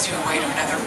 it just you away to another.